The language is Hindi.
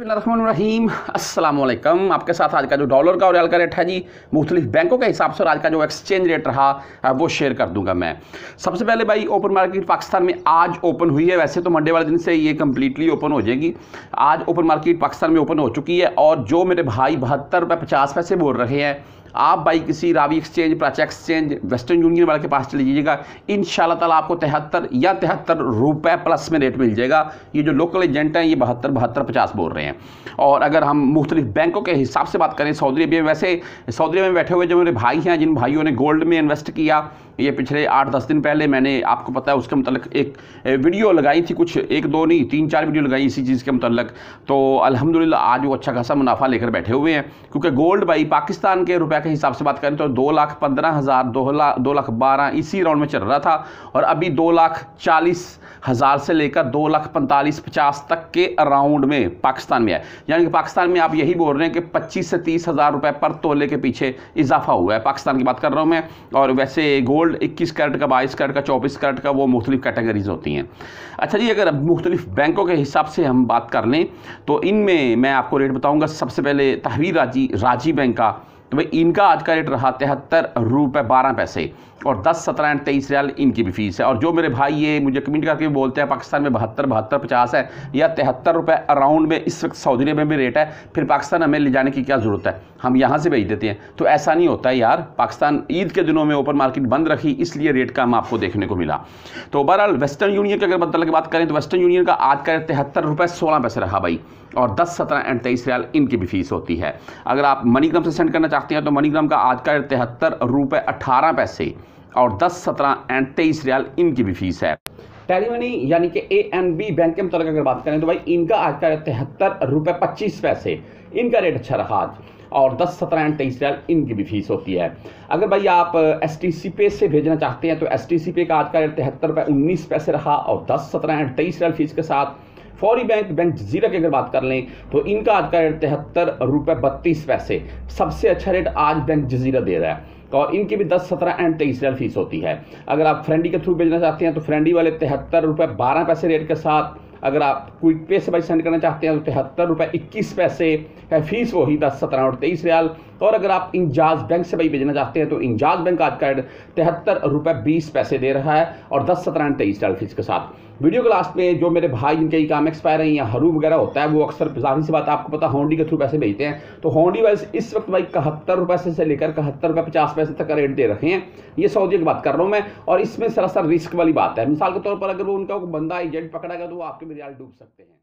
रहीम अस्सलाम आपके साथ आज का जो डॉलर का और रियाल का रेट है जी, मुख्तलिफ़ बैंकों के हिसाब से और आज का जो एक्सचेंज रेट रहा वो शेयर कर दूँगा मैं। सबसे पहले भाई, ओपन मार्केट पाकिस्तान में आज ओपन हुई है। वैसे तो मंडे वाले दिन से ये कम्प्लीटली ओपन हो जाएगी। आज ओपन मार्केट पाकिस्तान में ओपन हो चुकी है और जो मेरे भाई बहत्तर रुपये पचास पैसे बोल रहे हैं आप भाई किसी Ravi exchange Paracha exchange Western Union वाले के पास चले जाइएगा। इन ताला आपको तिहत्तर या तिहत्तर रुपये प्लस में रेट मिल जाएगा। ये जो लोकल एजेंट हैं, ये बहत्तर बहत्तर, पचास बोल रहे हैं। और अगर हम मुख्तलिफ़ बैंकों के हिसाब से बात करें, सऊदी अरबिया में, वैसे सऊदी अरबिया में बैठे हुए जो मेरे भाई हैं, जिन भाइयों ने गोल्ड में इन्वेस्ट किया ये पिछले आठ दस दिन पहले मैंने आपको पता है, उसके मतलब एक वीडियो लगाई थी कुछ, एक दो नहीं, तीन चार वीडियो लगाई इसी चीज़ के मतलब तो अल्हम्दुलिल्लाह आज वो अच्छा खासा मुनाफा लेकर बैठे हुए हैं, क्योंकि गोल्ड भाई पाकिस्तान के रुपए के हिसाब से बात करें तो दो लाख पंद्रह हज़ार, दो लाख दो लाख बारह इसी राउंड में चल रहा था, और अभी दो लाख चालीस हज़ार से लेकर दो लाख पैंतालीस, पचास तक के अराउंड में पाकिस्तान में है। यानी कि पाकिस्तान में आप यही बोल रहे हैं कि पच्चीस से तीस हज़ार रुपये पर तोले के पीछे इजाफा हुआ है। पाकिस्तान की बात कर रहा हूँ मैं, और वैसे गोल्ड इक्कीस कैरेट का, बाईस कैरेट का, चौबीस कैरेट का वो मुख्तलिफ़ कैटेगरीज होती हैं। अच्छा जी, अगर मुख्तलिफ़ बैंकों के हिसाब से हम बात कर लें तो इनमें मैं आपको रेट बताऊँगा। सबसे पहले तहवीर राज़ी राज़ी बैंक का तो भाई इनका आज का रेट रहा तिहत्तर रुपये बारह पैसे और दस सत्रह एंड तेईस रियाल इनकी भी फ़ीस है। और जो मेरे भाई ये मुझे कमेंट करके भी बोलते हैं, पाकिस्तान में बहत्तर बहत्तर पचास है या तिहत्तर रुपये अराउंड में, इस वक्त सऊदी अरब में भी रेट है, फिर पाकिस्तान हमें ले जाने की क्या ज़रूरत है? हम यहाँ से भेज देते हैं। तो ऐसा नहीं होता है यार, पाकिस्तान ईद के दिनों में ओपन मार्केट बंद रखी, इसलिए रेट कम आपको देखने को मिला। तो बहरहाल वेस्टर्न यूनियन की अगर बदल की बात करें तो वेस्टर्न यूनियन का आज का रेट तिहत्तर रुपये सोलह पैसे रहा भाई, और दस सत्रह एंड तेईस रियाल इनकी भी फ़ीस होती है। अगर आप मनीग्राम से सेंड करना चाहते हैं तो मनीग्राम का आज का तिहत्तर रुपये अठारह पैसे और 10 सत्रह एंड तेईस रियाल इनकी भी फ़ीस है। टेलीमनी यानी कि ए एन बी बैंक के मुताबिक अगर बात करें तो भाई इनका आज का तिहत्तर रुपये पच्चीस पैसे। इनका रेट अच्छा रहा आज। और 10 सत्रह एंड तेईस रियाल इनकी भी फ़ीस होती है। अगर भाई आप एस टी सी पे से भेजना चाहते हैं तो एस टी सी पे का आज का रेट तिहत्तर रुपये उन्नीस पैसे रहा और 10 सत्रह एंड तेईस रियाल फ़ीस के साथ फौरी बैंक बैंक जजीरा की अगर बात कर लें तो इनका आज का रेट तिहत्तर रुपये बत्तीस पैसे। सबसे अच्छा रेट आज बैंक जजीरा दे रहा है और इनकी भी दस सत्रह एंड तेईस रियल फ़ीस होती है। अगर आप फ्रेंडी के थ्रू भेजना चाहते हैं तो फ्रेंडी वाले तिहत्तर रुपये बारह पैसे रेट के साथ अगर आप क्विक पे से भाई सेंड करना चाहते हैं तो तिहत्तर रुपये इक्कीस पैसे है फ़ीस वही दस, सत्रह और तेईस रियाल। और अगर आप इंजाज बैंक से भाई भेजना चाहते हैं तो इंजाज बैंक आज का तिहत्तर रुपये बीस पैसे दे रहा है और दस, सत्रह तेईस रियाल फ़ीस के साथ। वीडियो के लास्ट में जो मेरे भाई जिनके काम एक्सपायर हैं या हरू वगैरह होता है, वो अक्सर ज़ाहिर सी बात आपको पता होंडी के थ्रू पैसे भेजते हैं। तो होंडी वाइज इस वक्त भाई इकहत्तर रुपये से लेकर इकहत्तर रुपये पचास पैसे तक का रेट दे रखे हैं। ये सऊदी की बात कर रहा हूँ मैं। और इसमें सरासर रिस्क वाली बात है। मिसाल के तौर पर अगर वो उनका बंदा एजेंट पकड़ा गया तो वो आपके में रियाल डूब सकते हैं।